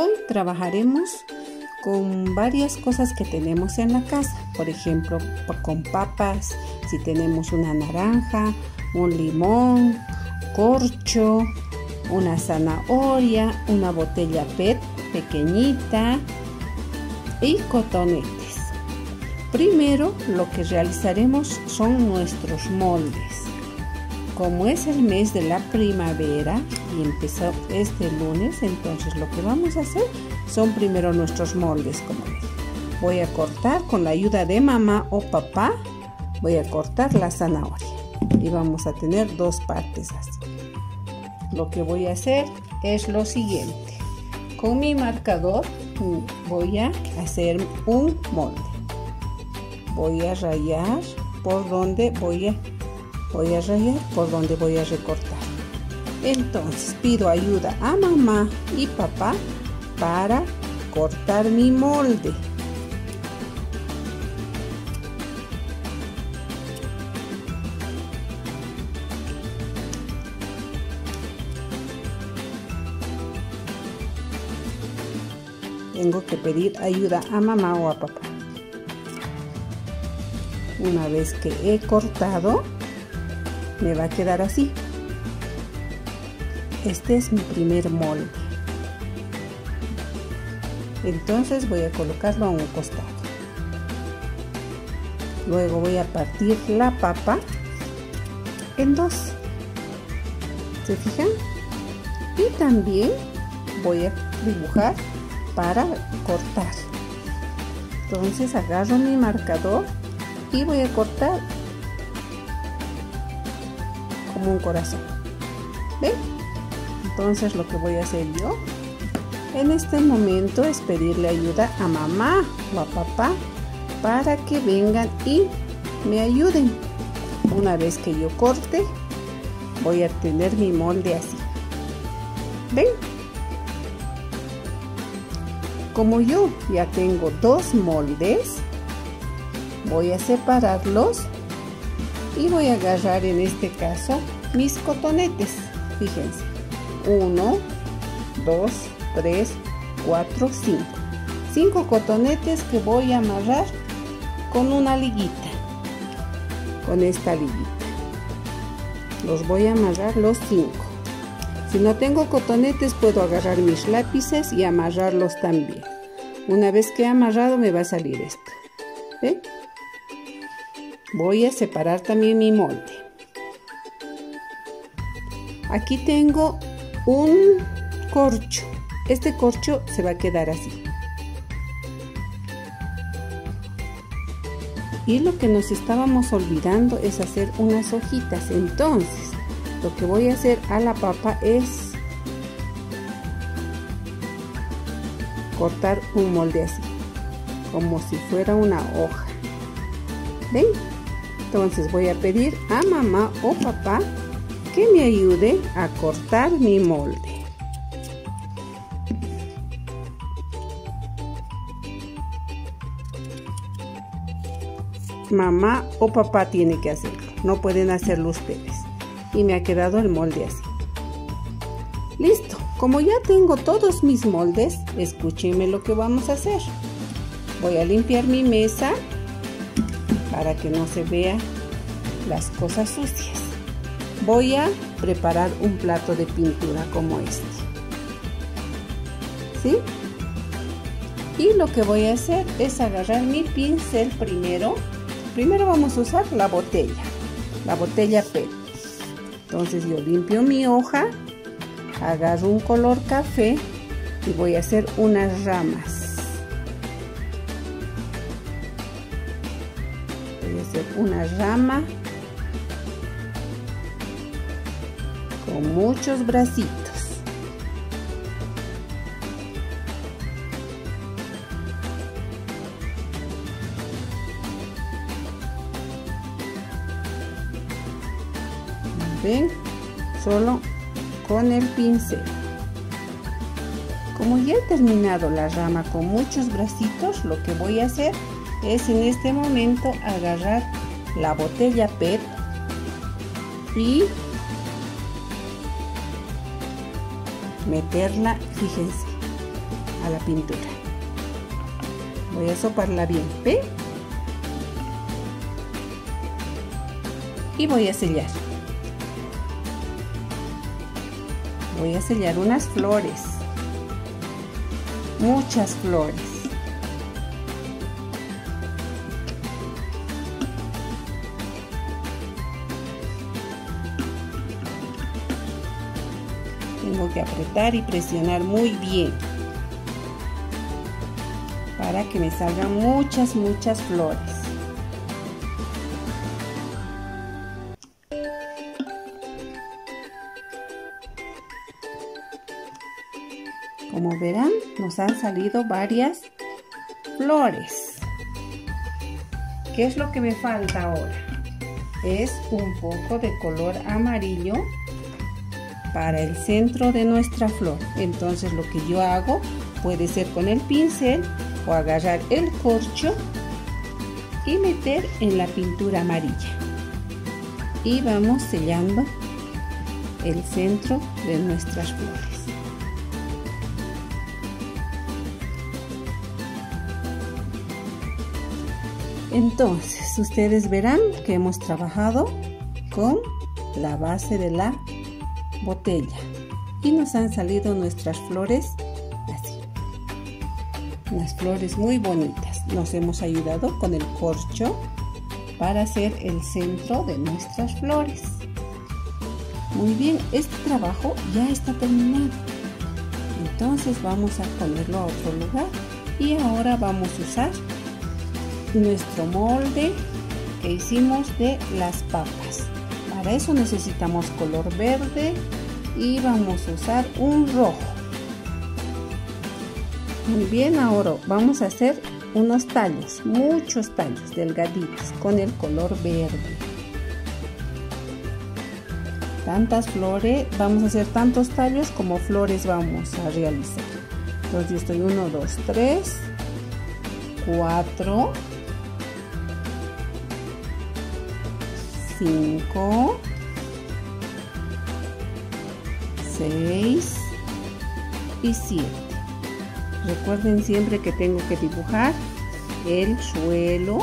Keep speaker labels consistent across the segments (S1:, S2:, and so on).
S1: Hoy trabajaremos con varias cosas que tenemos en la casa, por ejemplo, con papas, si tenemos una naranja, un limón, corcho, una zanahoria, una botella PET pequeñita y cotonetes. Primero lo que realizaremos son nuestros moldes. Como es el mes de la primavera y empezó este lunes, entonces lo que vamos a hacer son primero nuestros moldes, como Voy a cortar con la ayuda de mamá o papá, voy a cortar la zanahoria y vamos a tener dos partes así. Lo que voy a hacer es lo siguiente. Con mi marcador mm, voy a hacer un molde. Voy a rayar por donde voy a voy a rayar por donde voy a recortar. Entonces pido ayuda a mamá y papá para cortar mi molde. Tengo que pedir ayuda a mamá o a papá. Una vez que he cortado, me va a quedar así. Este es mi primer molde. Entonces voy a colocarlo a un costado. Luego voy a partir la papa en dos. ¿Se fijan? Y también voy a dibujar para cortar. Entonces agarro mi marcador y voy a cortar un corazón. ¿Ven? Entonces lo que voy a hacer yo en este momento es pedirle ayuda a mamá o a papá para que vengan y me ayuden. Una vez que yo corte, voy a tener mi molde así. ¿Ven? Como yo ya tengo dos moldes, voy a separarlos y voy a agarrar en este caso mis cotonetes. Fíjense. Uno, dos, 3, 4, 5. 5 cotonetes que voy a amarrar con una liguita. Con esta liguita. Los voy a amarrar los 5. Si no tengo cotonetes puedo agarrar mis lápices y amarrarlos también. Una vez que he amarrado me va a salir esto. Voy a separar también mi molde. Aquí tengo un corcho este corcho se va a quedar así. Y lo que nos estábamos olvidando es hacer unas hojitas. Entonces, lo que voy a hacer a la papa es cortar un molde así, como si fuera una hoja. ¿Ven? Entonces voy a pedir a mamá o papá que me ayude a cortar mi molde. mamá o papá tiene que hacerlo, no pueden hacerlo ustedes. Y me ha quedado el molde así. Listo, como ya tengo todos mis moldes, escúchenme lo que vamos a hacer. Voy a limpiar mi mesa para que no se vean las cosas sucias. Voy a preparar un plato de pintura como este. ¿Sí? Y lo que voy a hacer es agarrar mi pincel primero primero vamos a usar la botella, la botella PET. Entonces yo limpio mi hoja, agarro un color café y voy a hacer unas ramas. Una rama con muchos bracitos. ven solo con el pincel como ya he terminado la rama con muchos bracitos lo que voy a hacer es en este momento agarrar la botella PET y meterla fíjense a la pintura. Voy a soparla bien, ¿ve? Y voy a sellar. Voy a sellar unas flores. Muchas flores. Tengo que apretar y presionar muy bien para que me salgan muchas, muchas flores. Como verán, nos han salido varias flores. ¿Qué es lo que me falta ahora? Es un poco de color amarillo para el centro de nuestra flor. Entonces lo que yo hago puede ser con el pincel o agarrar el corcho y meter en la pintura amarilla. Y vamos sellando el centro de nuestras flores. Entonces, ustedes verán que hemos trabajado con la base de la botella y nos han salido nuestras flores así. Unas flores muy bonitas. Nos hemos ayudado con el corcho para hacer el centro de nuestras flores. Muy bien, este trabajo ya está terminado. Entonces vamos a ponerlo a otro lugar y ahora vamos a usar nuestro molde que hicimos de las papas. Para eso necesitamos color verde y vamos a usar un rojo. Muy bien, ahora vamos a hacer unos tallos, muchos tallos delgaditos con el color verde. Tantas flores, vamos a hacer tantos tallos como flores vamos a realizar. Entonces yo estoy 1, 2, 3, 4, 5, 6 y 7. Recuerden siempre que tengo que dibujar el suelo,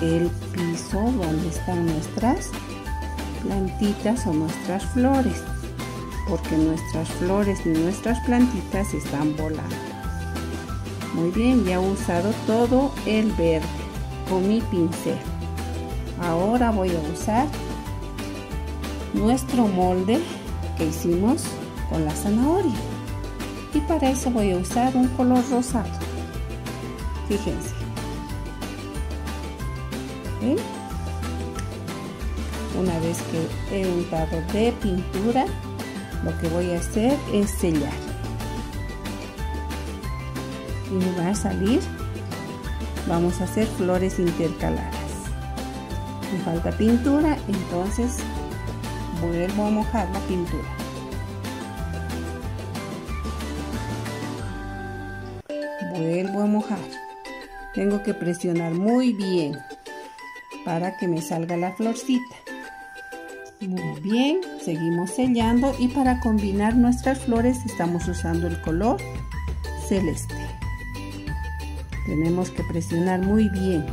S1: el piso donde están nuestras plantitas o nuestras flores, porque nuestras flores y nuestras plantitas están volando. Muy bien, ya he usado todo el verde con mi pincel. Ahora voy a usar nuestro molde que hicimos con la zanahoria. Y para eso voy a usar un color rosado. Fíjense. Una vez que he untado de pintura, lo que voy a hacer es sellar. Y me va a salir, vamos a hacer flores intercaladas me falta pintura entonces vuelvo a mojar la pintura. Vuelvo a mojar. Tengo que presionar muy bien para que me salga la florcita. Muy bien seguimos sellando y para combinar nuestras flores estamos usando el color celeste. Tenemos que presionar muy bien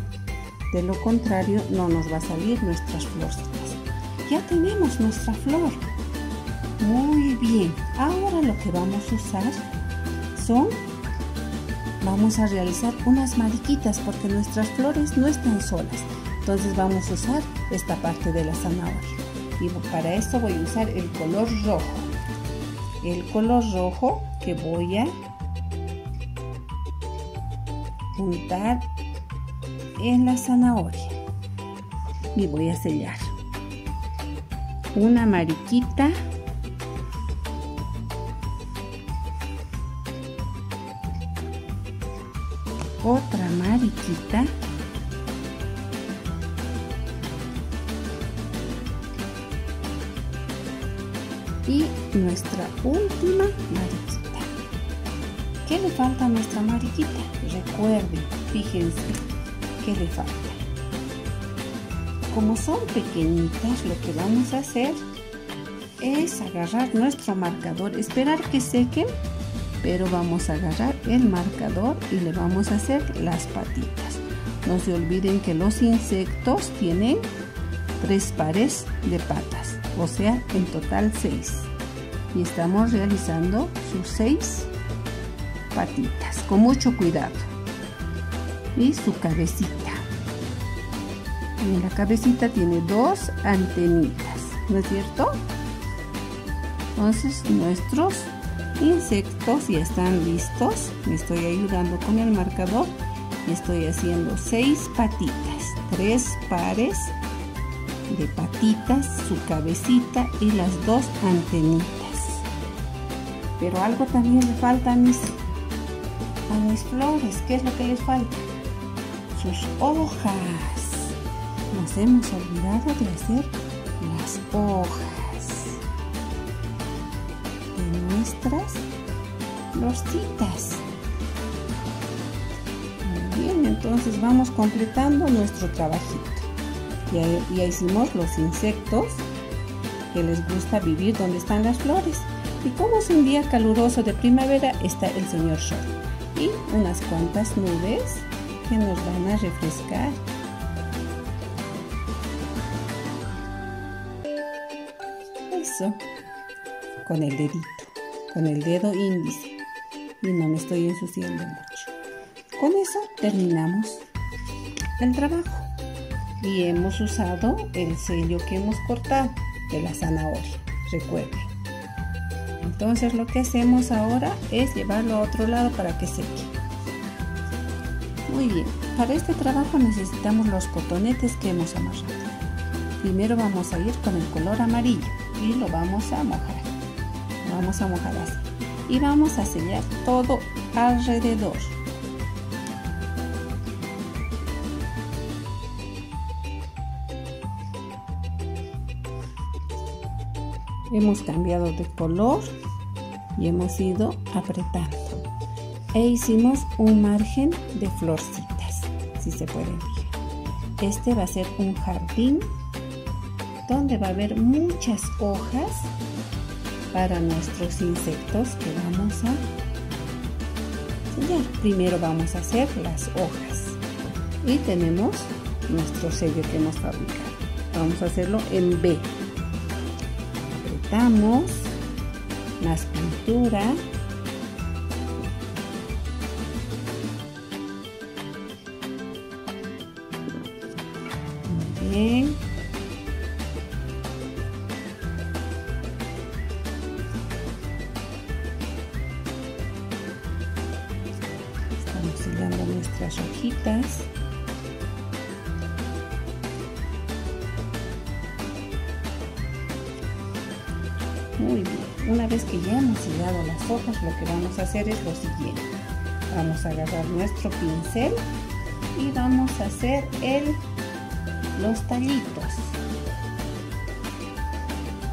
S1: de lo contrario, no nos va a salir nuestras florcitas. Ya tenemos nuestra flor. Muy bien. Ahora lo que vamos a usar son, vamos a realizar unas mariquitas porque nuestras flores no están solas. Entonces vamos a usar esta parte de la zanahoria. Y para esto voy a usar el color rojo. El color rojo que voy a juntar en la zanahoria. Y voy a sellar una mariquita. Otra mariquita. Y nuestra última mariquita. ¿qué le falta a nuestra mariquita? recuerden, fíjense le falta. Como son pequeñitas, lo que vamos a hacer es agarrar nuestro marcador, esperar que sequen pero vamos a agarrar el marcador y le vamos a hacer las patitas. No se olviden que los insectos tienen tres pares de patas, o sea, en total seis. Y estamos realizando sus seis patitas, con mucho cuidado. Y su cabecita. La cabecita tiene dos antenitas, ¿no es cierto? Entonces nuestros insectos ya están listos. Me estoy ayudando con el marcador y estoy haciendo seis patitas, tres pares de patitas, su cabecita y las dos antenitas. Pero algo también le falta a mis, a mis flores. ¿Qué es lo que les falta? Sus hojas. Nos hemos olvidado de hacer las hojas de nuestras florcitas. Muy bien, entonces vamos completando nuestro trabajito. Ya, ya hicimos los insectos que les gusta vivir donde están las flores. Y como es un día caluroso de primavera, está el señor Sol. Y unas cuantas nubes que nos van a refrescar. Eso. Con el dedito. Con el dedo índice. Y no me estoy ensuciando mucho. Con eso terminamos el trabajo y hemos usado el sello que hemos cortado de la zanahoria, recuerden. Entonces lo que hacemos ahora es llevarlo a otro lado para que seque. Muy bien, para este trabajo necesitamos los cotonetes que hemos amarrado. Primero vamos a ir con el color amarillo y lo vamos a mojar. Vamos a mojar así. Y vamos a sellar todo alrededor. hemos cambiado de color y hemos ido apretando e hicimos un margen de florcitas si se pueden ver este va a ser un jardín donde va a haber muchas hojas para nuestros insectos que vamos a sellar primero vamos a hacer las hojas y tenemos nuestro sello que hemos fabricado. Vamos a hacerlo en B. Damos más pintura. Estamos sellando nuestras hojitas. Muy bien, una vez que ya hemos sellado las hojas, lo que vamos a hacer es lo siguiente. Vamos a agarrar nuestro pincel y vamos a hacer el, los tallitos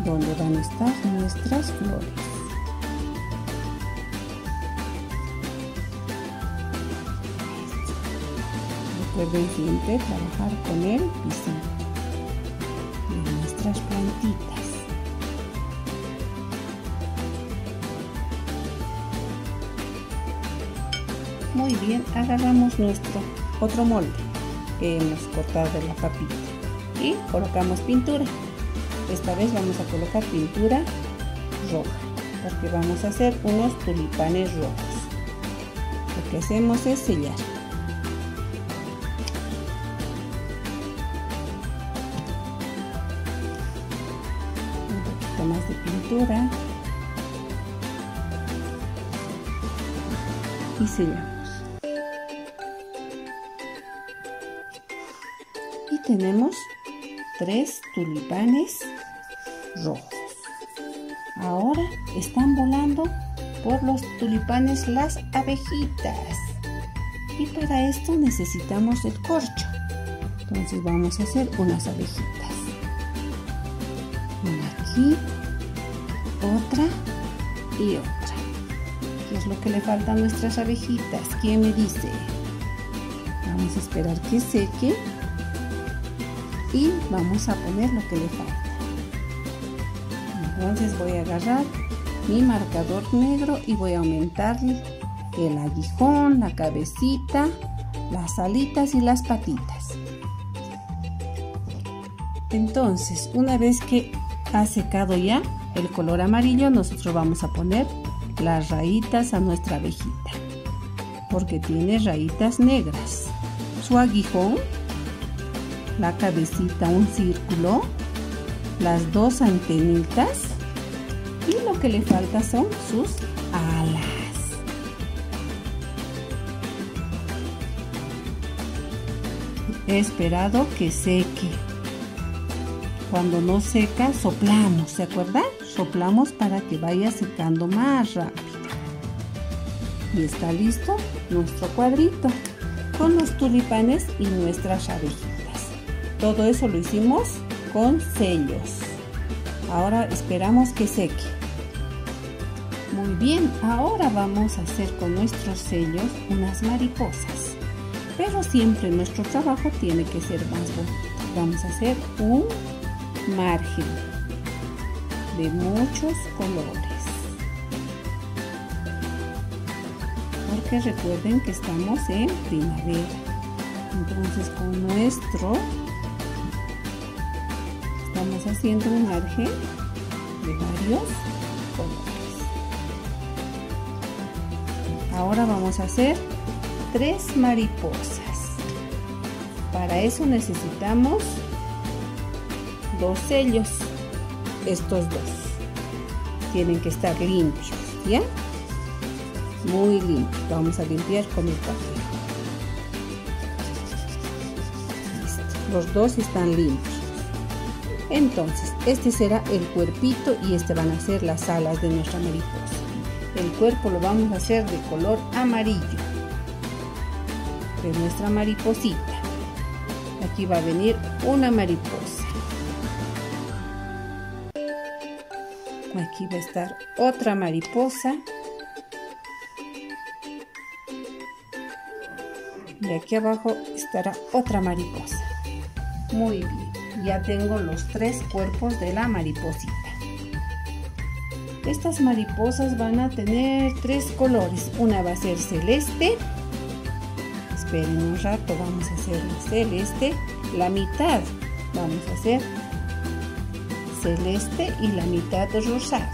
S1: donde van a estar nuestras flores. Recuerden siempre trabajar con el pincel de nuestras plantitas. Muy bien, agarramos nuestro otro molde que hemos cortado de la papita y colocamos pintura. Esta vez vamos a colocar pintura roja porque vamos a hacer unos tulipanes rojos. Lo que hacemos es sellar. Un poquito más de pintura y sellamos. Tenemos tres tulipanes rojos. Ahora están volando por los tulipanes las abejitas. Y para esto necesitamos el corcho. Entonces vamos a hacer unas abejitas. Una aquí, otra y otra. ¿Qué es lo que le falta a nuestras abejitas? ¿Quién me dice? Vamos a esperar que seque y vamos a poner lo que le falta entonces voy a agarrar mi marcador negro y voy a aumentarle el aguijón, la cabecita, las alitas y las patitas. Entonces, una vez que ha secado ya el color amarillo, nosotros vamos a poner las rayitas a nuestra abejita, porque tiene rayitas negras. Su aguijón, la cabecita, un círculo, las dos antenitas y lo que le falta son sus alas. He esperado que seque. Cuando no seca, soplamos, ¿se acuerdan? Soplamos para que vaya secando más rápido. Y está listo nuestro cuadrito con los tulipanes y nuestras abejitas. Todo eso lo hicimos con sellos. Ahora esperamos que seque. Muy bien, ahora vamos a hacer con nuestros sellos unas mariposas. Pero siempre nuestro trabajo tiene que ser más bonito. Vamos a hacer un margen de muchos colores. Porque recuerden que estamos en primavera. Entonces con nuestro estamos haciendo un margen de varios colores. Ahora vamos a hacer tres mariposas. Para eso necesitamos dos sellos, estos dos. Tienen que estar limpios, ¿ya? Muy limpios. Vamos a limpiar con el papel. Los dos están limpios. Entonces, este será el cuerpito y este van a ser las alas de nuestra mariposa. El cuerpo lo vamos a hacer de color amarillo de nuestra mariposita. Aquí va a venir una mariposa. Aquí va a estar otra mariposa. Y aquí abajo estará otra mariposa. Muy bien, ya tengo los tres cuerpos de la mariposita. Estas mariposas van a tener tres colores. Una va a ser celeste. Esperen un rato, vamos a hacer celeste. La mitad vamos a hacer celeste y la mitad rosada.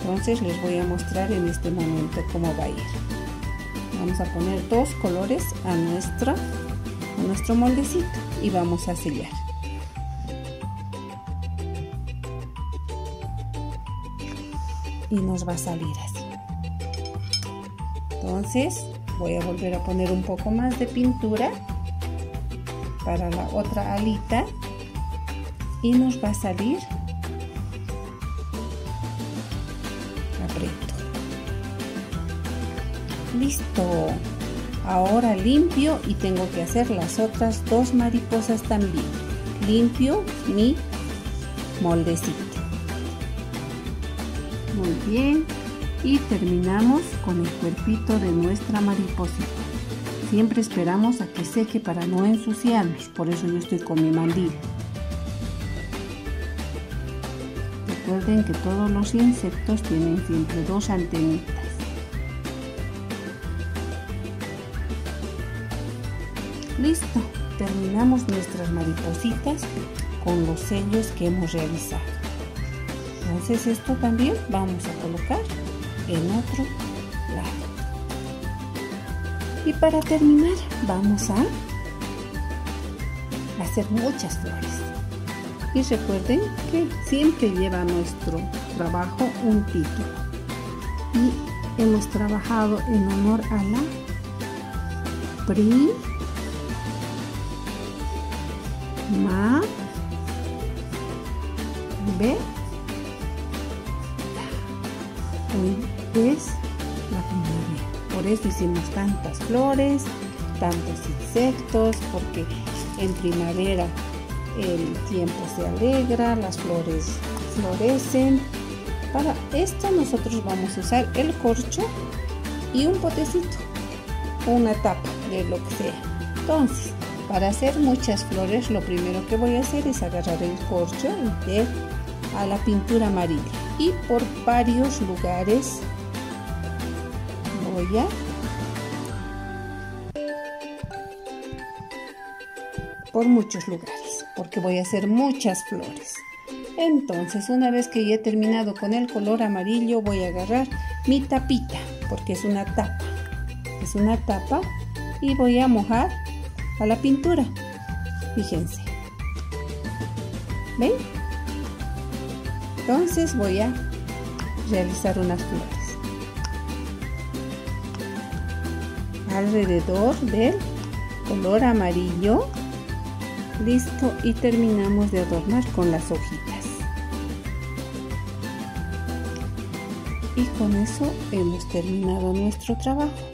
S1: Entonces les voy a mostrar en este momento cómo va a ir. Vamos a poner dos colores a, a nuestro moldecito y vamos a sellar. Y nos va a salir así. Entonces voy a volver a poner un poco más de pintura para la otra alita y nos va a salir aprieto. Listo. Ahora limpio y tengo que hacer las otras dos mariposas también. Limpio mi moldecito muy bien. Y terminamos con el cuerpito de nuestra mariposita siempre esperamos a que seque para no ensuciarnos. Por eso yo estoy con mi mandil. Recuerden que todos los insectos tienen siempre dos antenitas. Listo, terminamos nuestras maripositas con los sellos que hemos realizado. Entonces esto también vamos a colocar en otro lado. Y para terminar vamos a hacer muchas flores. Y recuerden que siempre lleva nuestro trabajo un título. Y hemos trabajado en honor a la Pri Ma hicimos tantas flores, tantos insectos, porque en primavera el tiempo se alegra, las flores florecen. Para esto nosotros vamos a usar el corcho y un potecito, una tapa de lo que sea. Entonces, para hacer muchas flores, lo primero que voy a hacer es agarrar el corcho y meter a la pintura amarilla. y por varios lugares voy a por muchos lugares porque voy a hacer muchas flores. Entonces una vez que ya he terminado con el color amarillo voy a agarrar mi tapita porque es una tapa. Es una tapa y voy a mojar a la pintura. Fíjense. ¿ven? entonces voy a realizar unas flores. Alrededor del color amarillo listo y terminamos de adornar con las hojitas. Y con eso hemos terminado nuestro trabajo